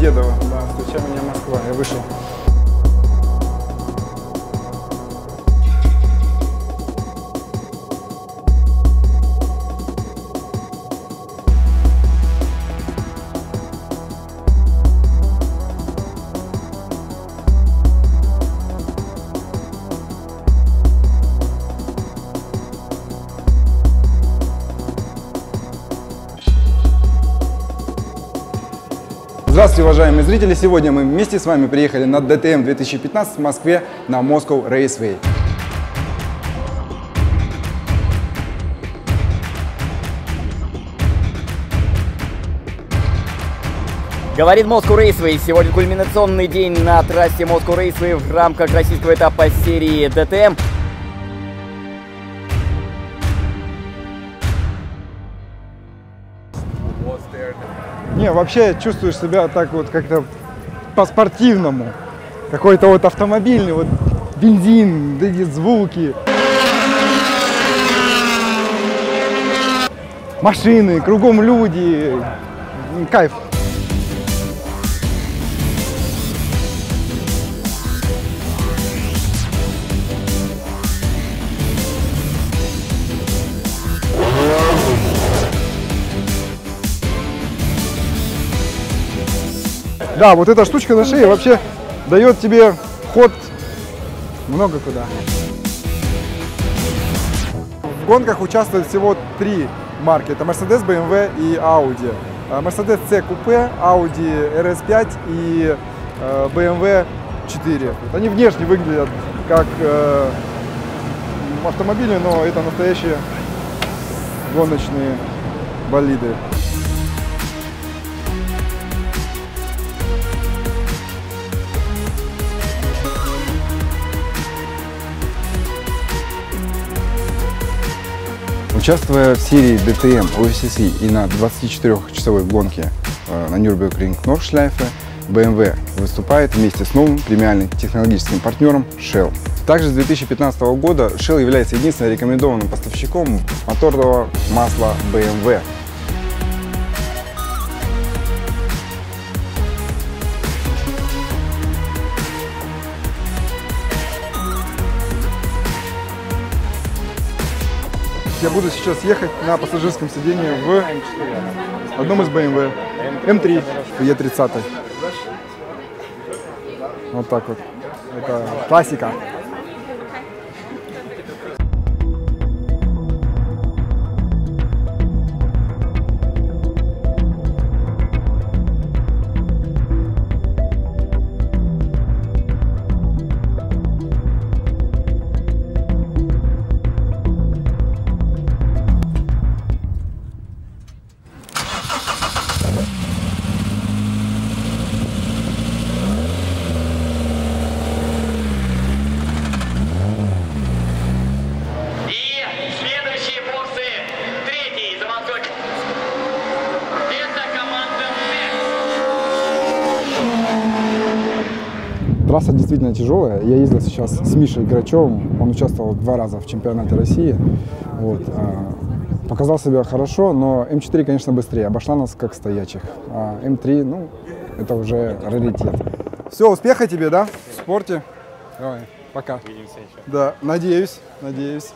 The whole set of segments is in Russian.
Домодедово, да, встречала меня Москва, я вышел. Здравствуйте, уважаемые зрители! Сегодня мы вместе с вами приехали на DTM 2015 в Москве на Moscow Raceway. Говорит Moscow Raceway. Сегодня кульминационный день на трассе Moscow Raceway в рамках российского этапа серии DTM. Не, вообще чувствуешь себя так вот как-то по-спортивному. Какой-то вот автомобильный, вот бензин, да эти звуки. Машины, кругом люди. Кайф. Да, вот эта штучка на шее вообще дает тебе ход много куда. В гонках участвует всего три марки. Это Mercedes, BMW и Audi. А, Mercedes C купе, Audi RS5 и э, BMW 4. Вот Они внешне выглядят как э, автомобили, но это настоящие гоночные болиды. Участвуя в серии DTM OFCC и на 24-часовой гонке э, на Nürburgring Nordschleife, BMW выступает вместе с новым премиальным технологическим партнером Shell. Также с 2015 года Shell является единственным рекомендованным поставщиком моторного масла BMW. Я буду сейчас ехать на пассажирском сидении в одном из BMW. М3 Е30. Вот так вот. Это классика. Действительно тяжелая. Я ездил сейчас с Мишей Грачевым. Он участвовал два раза в чемпионате России. Вот. а, Показал себя хорошо, но М4, конечно, быстрее. Обошла нас как стоячих. А М3, ну, это уже раритет. Все, успеха тебе, да? В спорте. Давай, пока. Увидимся еще. Да, надеюсь, надеюсь.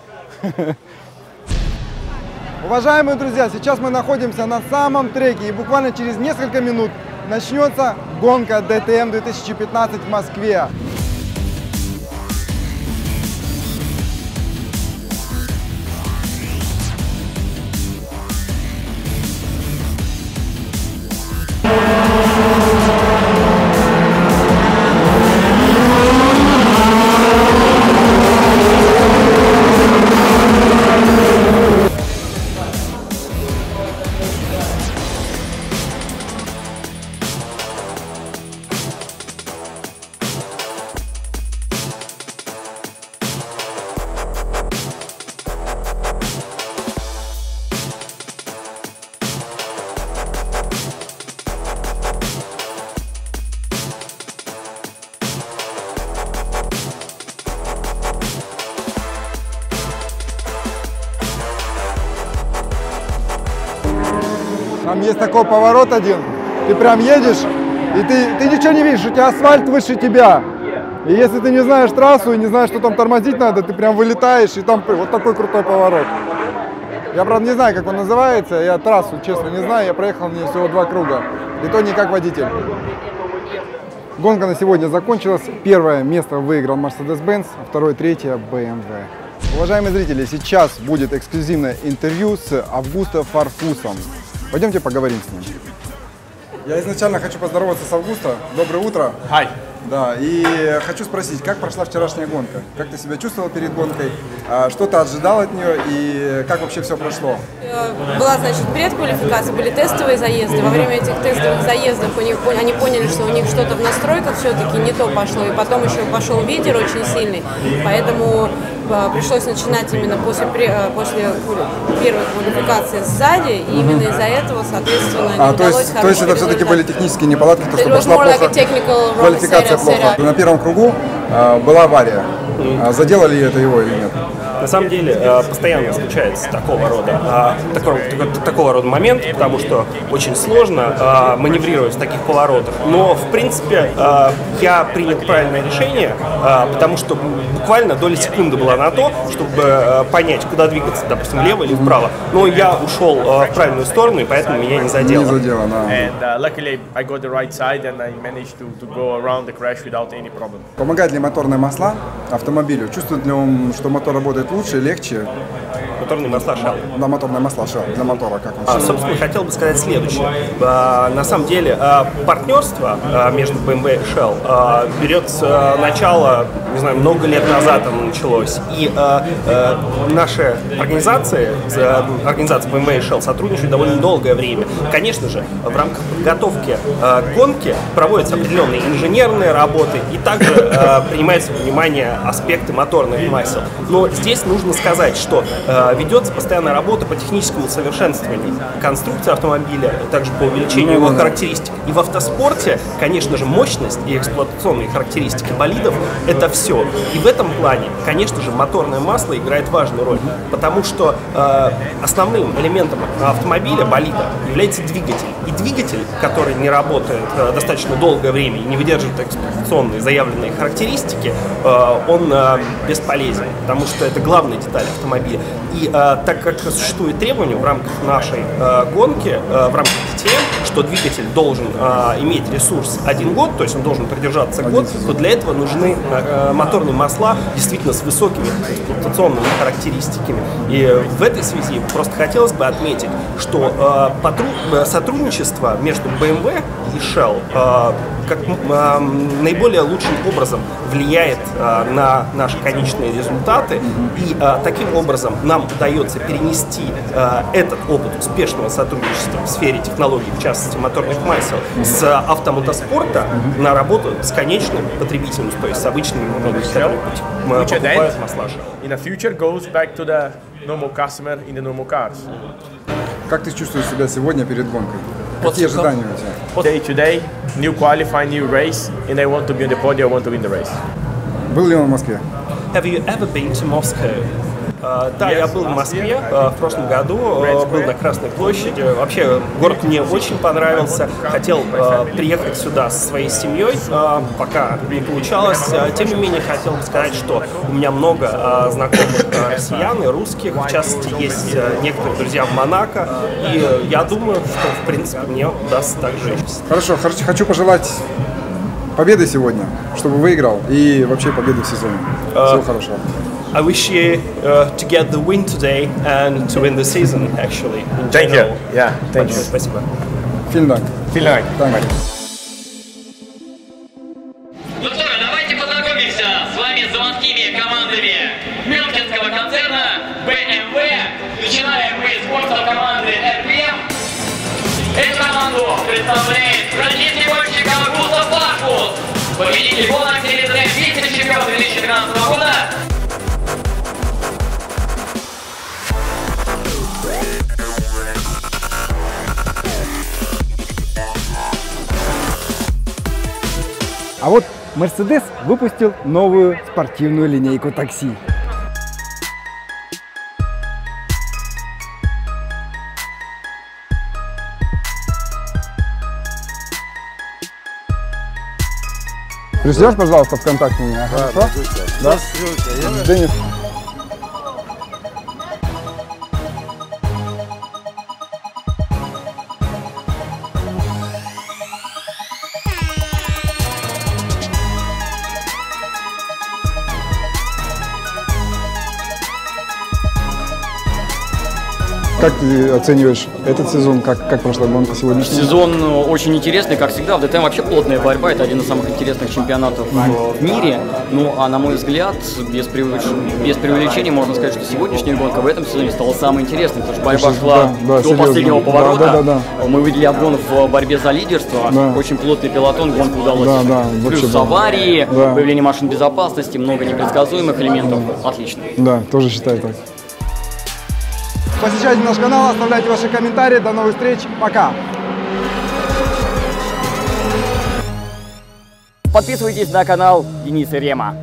Уважаемые друзья, сейчас мы находимся на самом треке и буквально через несколько минут начнется гонка DTM 2015 в Москве. Там есть такой поворот один. Ты прям едешь, И ты, ты ничего не видишь, у тебя асфальт выше тебя. И если ты не знаешь трассу и не знаешь, что там тормозить надо, ты прям вылетаешь, и там вот такой крутой поворот. Я, правда, не знаю, как он называется, я трассу, честно, не знаю, я проехал в ней всего два круга, и то не как водитель. Гонка на сегодня закончилась. Первое место выиграл Mercedes-Benz, а второе, третье BMW. Уважаемые зрители, сейчас будет эксклюзивное интервью с Августо Фарфусом. Пойдемте поговорим с ним. Я изначально хочу поздороваться с Августо. Доброе утро. Hi. Да, и хочу спросить, как прошла вчерашняя гонка? Как ты себя чувствовал перед гонкой? А, Что ты ожидал от нее и как вообще все прошло? Э, Была, значит, предквалификация, были тестовые заезды. Во время этих тестовых заездов у них, они поняли, что у них что-то в настройках все-таки не то пошло. И потом еще пошел ветер очень сильный. Поэтому пришлось начинать именно после, э, после первой квалификации сзади. И именно из-за этого, соответственно, не А, то удалось есть, то есть это все-таки были технические неполадки, то, что пошла like плохо, wrong квалификация плохо. На первом кругу а, была авария. А, Задела ли это его или нет? На самом деле э, постоянно случается такого рода, а, такого, такого- рода момент, потому что очень сложно а, маневрировать в таких поворотах. Но, в принципе, я принял правильное решение, потому что буквально доля секунды была на то, чтобы понять, куда двигаться, допустим, влево или вправо. Но я ушел в правильную сторону, и поэтому меня не Не задело. да. and luckily I got the right side and I managed to, to go around the crash without any problem. Помогает ли моторные масла автомобилю? Чувствует ли он, что мотор работает лучше, легче? Моторные масла шал. На моторные масла, Shell, для мотора, как он А, собственно, хотел бы сказать следующее. А, На самом деле, а, партнерство а, между BMW и Shell а, берет с начала, не знаю, много лет назад оно началось. И а, а, наши организации, за- организация BMW и Shell сотрудничают довольно долгое время. Конечно же, в рамках подготовки а, гонки проводятся определенные инженерные работы и также а, принимается во внимание аспекты моторных масел. Но здесь нужно сказать, что э, ведется постоянная работа по техническому совершенствованию конструкции автомобиля, также по увеличению его характеристик. И в автоспорте, конечно же, мощность и эксплуатационные характеристики болидов – это все. И в этом плане, конечно же, моторное масло играет важную роль, потому что э, основным элементом автомобиля, болида, является двигатель. И двигатель, который не работает э, достаточно долгое время и не выдерживает эксплуатационные заявленные характеристики, э, он э, бесполезен, потому что это главная деталь автомобиля. И э, так как существует требование в рамках нашей э, гонки, э, в рамках DTM, что двигатель должен э, иметь ресурс один год, то есть он должен продержаться год, то для этого нужны э, моторные масла действительно с высокими эксплуатационными характеристиками. И в этой связи просто хотелось бы отметить, что э, э, сотрудничество между BMW и Shell э, как э, наиболее лучшим образом влияет э, на наши конечные результаты. И э, таким образом нам удается перенести э, этот опыт успешного сотрудничества в сфере технологий, в частности моторных масел, с автомотоспорта на работу с конечным потребителем, то есть с обычными людьми, которые м, Which at the покупают end, масла Shell. in the future goes back to the normal customer in the normal cars. Как ты чувствуешь себя сегодня перед гонкой? Какие ожидания у тебя? Day to day, new qualifying, new race, and I want to be on the podium, I want to win the race. Был ли он в Москве? Have you ever been to Moscow? Э, да, я был в Москве э, в прошлом году, э, был на Красной площади. Вообще город мне очень понравился. Хотел э, приехать сюда со своей семьей, пока не получалось. Тем не менее, хотел бы сказать, что у меня много знакомых россиян и русских. В частности, есть некоторые друзья в Монако. И я думаю, что, в принципе, мне удастся также Хорошо, хорошо, хочу пожелать победы сегодня, чтобы выиграл и вообще победы в сезоне. Всего хорошего. I wish you uh, to get the win today and to win the season, actually. Thank you. general. Yeah, thank you. Большое спасибо. Vielen Dank. Vielen Dank. Danke. Ну что давайте познакомимся с вами заводскими командами Мюнхенского концерна BMW. Начинаем мы с боксов команды RPM. Эту команду представляет бразильский гонщик Аугусто Фаркус, победитель гонок вице-чемпион 2013 года. А вот Mercedes выпустил новую спортивную линейку такси. Пришлешь, пожалуйста, ВКонтакте меня, хорошо? Да? Денис. Как ты оцениваешь этот сезон, как, как прошла гонка сегодня? Сезон э, очень интересный, как всегда. В ДТМ вообще плотная борьба. Это один из самых интересных чемпионатов э, в мире. Ну, а на мой взгляд, без, преувелич- без преувеличения можно сказать, что сегодняшняя гонка в этом сезоне стала самой интересной, потому что борьба шла да, да, до серьезно. последнего Да, поворота. да, да, да. Мы увидели обгон в борьбе за лидерство. Да. Очень плотный пилотон, гонку удалось. Да, да, вообще Плюс да. аварии, Да. появление машин безопасности, много непредсказуемых элементов. Отлично. Да, тоже считаю так. Посещайте наш канал, оставляйте ваши комментарии. До новых встреч. Пока. Подписывайтесь на канал Дениса Рема.